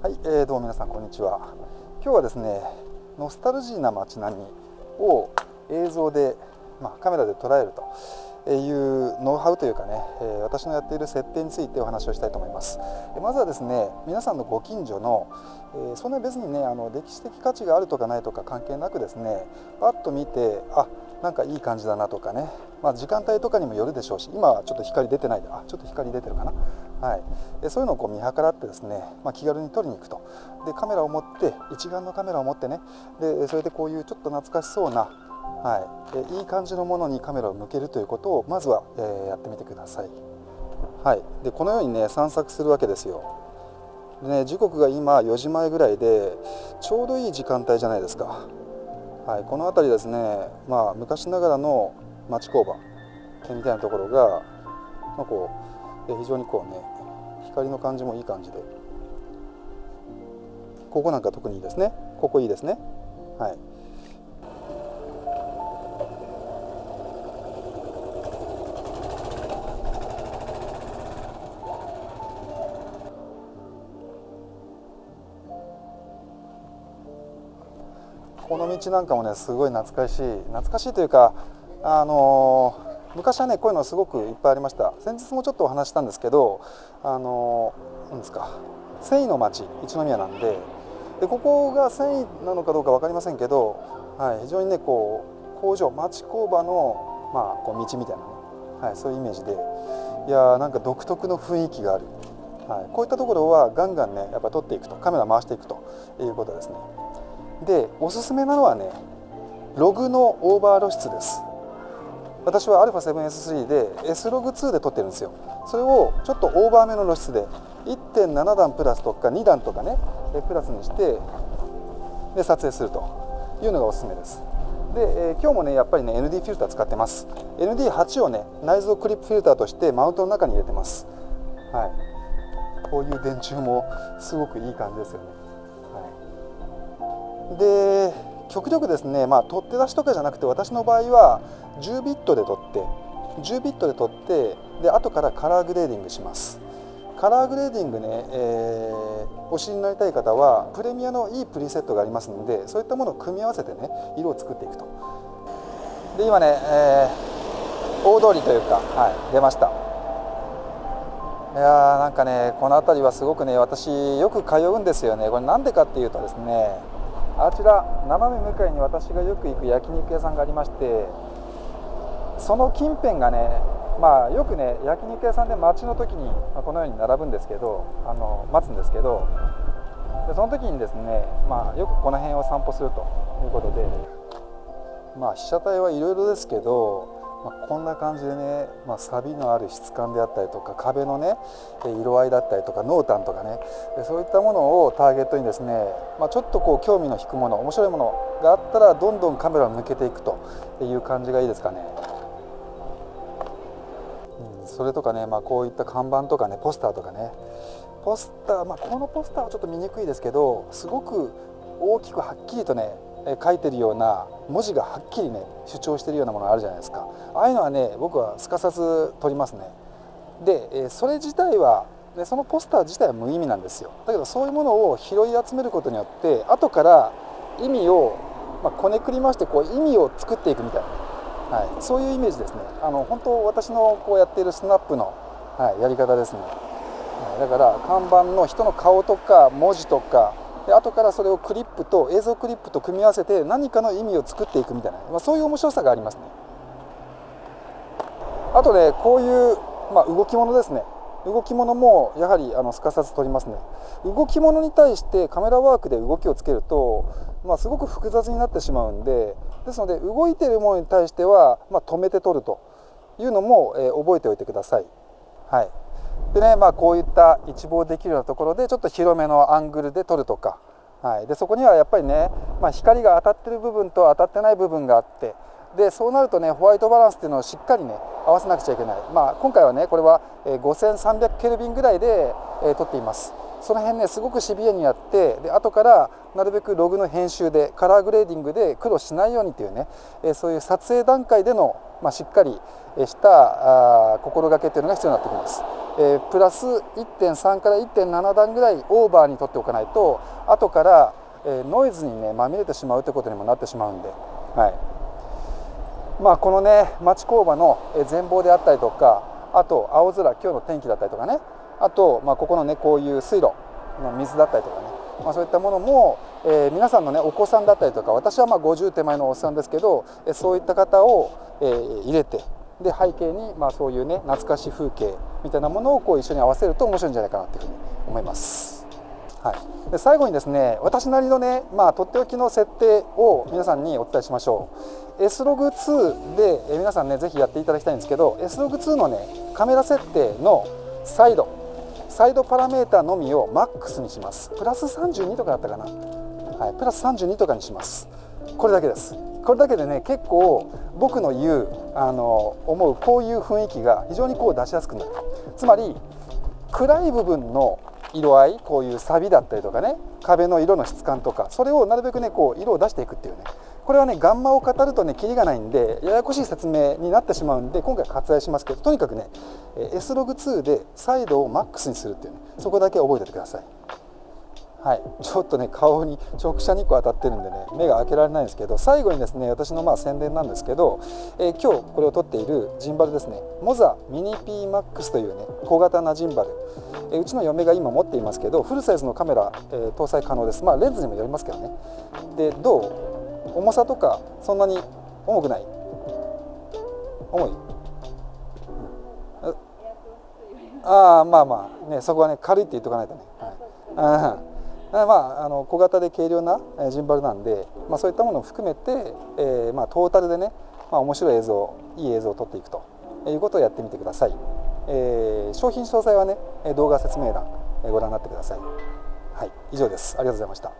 はい、えー、どうも皆さんこんにちは。今日はですねノスタルジーな街並みを映像で、まあ、カメラで捉えるというノウハウというかね、えー、私のやっている設定についてお話をしたいと思います。まずはですね皆さんのご近所の、えー、そんな別にねあの歴史的価値があるとかないとか関係なくですねパッと見てあなんかいい感じだなとかね、まあ、時間帯とかにもよるでしょうし今はちょっと光出てないであちょっと光出てるかな、はい、でそういうのをこう見計らってですね、まあ、気軽に撮りに行くと。でカメラを持って一眼のカメラを持ってね。でそれでこういうちょっと懐かしそうな、はい、いい感じのものにカメラを向けるということをまずは、え、やってみてください、はい、でこのようにね散策するわけですよ。でね時刻が今4時前ぐらいでちょうどいい時間帯じゃないですか。はい、この辺りですね、まあ、昔ながらの町工場みたいなところが、まあ、こう非常にこうね光の感じもいい感じでここなんか特にいいですね。ここいいですね。はい。この道なんかもねすごい懐かしい。懐かしいというかあのー、昔はねこういうのすごくいっぱいありました。先日もちょっとお話したんですけどあのー、なんですか繊維の町一宮なんででここが繊維なのかどうか分かりませんけど、はい、非常にねこう工場町工場の、まあ、こう道みたいなね、はい、そういうイメージでいやなんか独特の雰囲気がある、はい、こういったところはガンガンねやっぱ撮っていくとカメラ回していくということですね。でおすすめなのはねログのオーバー露出です。私は α7S3 で S ログ2で撮ってるんですよ。それをちょっとオーバーめの露出で1.7段プラスとか2段とかねプラスにしてで撮影すると。いうのがおすすめです。で、えー、今日もねやっぱりね ND フィルター使ってます。ND8 をね内蔵クリップフィルターとしてマウントの中に入れてます。はい。こういう電柱もすごくいい感じですよね。で極力ですね、まあ、撮って出しとかじゃなくて私の場合は10ビットで撮って10ビットで撮ってで後からカラーグレーディングします。カラーグレーディングね、えー、お知りになりたい方はプレミアのいいプリセットがありますのでそういったものを組み合わせてね色を作っていくと。で今ね、えー、大通りというか、はい、出ました。いやーなんかねこの辺りはすごくね私よく通うんですよね。これなんでかっていうとですねあちら斜め向かいに私がよく行く焼肉屋さんがありましてその近辺がねまあよくね焼肉屋さんで待ちの時に、まあ、このように並ぶんですけどあの待つんですけどでその時にですね、まあ、よくこの辺を散歩するということでまあ被写体はいろいろですけどまあ、こんな感じでね、まあ、錆のある質感であったりとか壁のね色合いだったりとか濃淡とかねそういったものをターゲットにですね、まあ、ちょっとこう興味の引くもの面白いものがあったらどんどんカメラを向けていくという感じがいいですかね。うん、それとかね、まあ、こういった看板とかねポスターとかねポスター、まあ、このポスターはちょっと見にくいですけどすごく大きくはっきりとね書いてるような文字がはっきりね主張してるようなものがあるじゃないですか。ああいうのはね僕はすかさず取りますね。でそれ自体はでそのポスター自体は無意味なんですよ。だけどそういうものを拾い集めることによって後から意味を、まあ、こねくりましてこう意味を作っていくみたいな、はい、そういうイメージですね。あの本当私のこうやっているスナップの、はい、やり方ですね。だから看板の人の顔とか文字とかで後からそれをクリップと映像クリップと組み合わせて何かの意味を作っていくみたいな、まあ、そういう面白さがありますね。あとねこういう、まあ、動き物ですね。動き物もやはりあのすかさず撮りますね。動き物に対してカメラワークで動きをつけると、まあ、すごく複雑になってしまうんでですので動いているものに対しては、まあ、止めて撮るというのも、えー、覚えておいてください。はい。でねまあ、こういった一望できるようなところでちょっと広めのアングルで撮るとか、はい、でそこにはやっぱりね、まあ、光が当たってる部分と当たってない部分があって。でそうなるとねホワイトバランスっていうのをしっかりね合わせなくちゃいけない、まあ、今回はねこれは5300ケルビンぐらいで、え、撮っています。その辺ねすごくシビアにやってで後からなるべくログの編集でカラーグレーディングで苦労しないようにというね、えそういう撮影段階での、まあ、しっかりしたあ心がけというのが必要になってきます。えプラス1.3から1.7段ぐらいオーバーにとっておかないと後から、えノイズにねまみれてしまうということにもなってしまうんで、はいまあ、このね町工場の全貌であったりとかあと青空今日の天気だったりとかねあと、まあ、ここのねこういう水路の水だったりとかね、まあ、そういったものも、えー、皆さんのねお子さんだったりとか私はまあ50手前のおっさんですけど、そういった方を、えー、入れてで背景にまあそういうね懐かしい風景みたいなものをこう一緒に合わせると面白いんじゃないかなというふうに思います。はい、で最後にですね私なりのね、まあ、とっておきの設定を皆さんにお伝えしましょう。S-Log2 でえ皆さんねぜひやっていただきたいんですけど S-Log2 のねカメラ設定のサイドサイドパラメータのみをマックスにします。プラス32とかだったかな、はい、プラス32とかにします。これだけです。これだけでね結構僕の言うあの思うこういう雰囲気が非常にこう出しやすくなる。つまり暗い部分の色合いこういうサビだったりとかね壁の色の質感とかそれをなるべくねこう色を出していくっていうね。これはねガンマを語るとねキリがないんでややこしい説明になってしまうんで今回割愛しますけどとにかくね S-Log2 でサイドをマックスにするっていうねそこだけ覚えておいてください。はい、ちょっとね顔に直射日光当たってるんでね目が開けられないんですけど最後にですね私のまあ宣伝なんですけど、えー、今日これを撮っているジンバルですね。モザミニ PMAX というね小型なジンバル、えー、うちの嫁が今持っていますけどフルサイズのカメラ、えー、搭載可能です。まあレンズにもよりますけどね。でどう？重さとかそんなに重くない？重い、ああまあまあねそこはね軽いって言っとかないとね、はい、まああの小型で軽量なジンバルなんで、まあ、そういったものを含めて、えー、まあ、トータルでね、まあ、面白い映像いい映像を撮っていくということをやってみてください、えー、商品詳細はね動画説明欄ご覧になってください。はい。以上です。ありがとうございました。